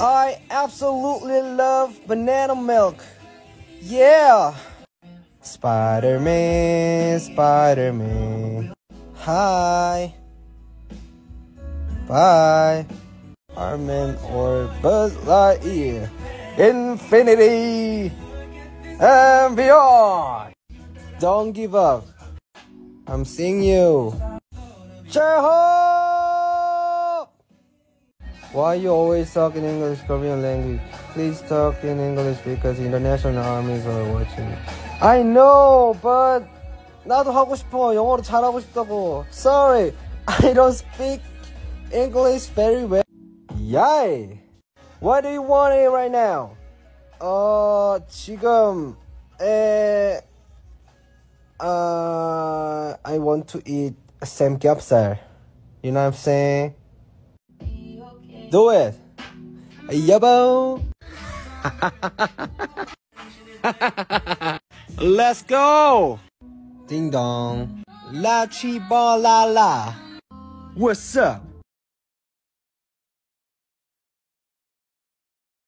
I absolutely love banana milk. Yeah. Spider-Man, Spider-Man. Hi. Bye. Armin or Buzz Lightyear. Infinity and beyond. Don't give up. I'm seeing you. Jehovah! Why you always talk in English, Korean language? Please talk in English because international armies are watching. I know, but 나도 하고 싶어. 영어로 잘하고 싶다고. Sorry, I don't speak English very well. Yay! What do you want to eat right now? 어, 지금 에, uh, I want to eat samgyeopsal. You know what I'm saying? Do it. Yabo. Let's go. Ding dong. La chi ba la la. What's up?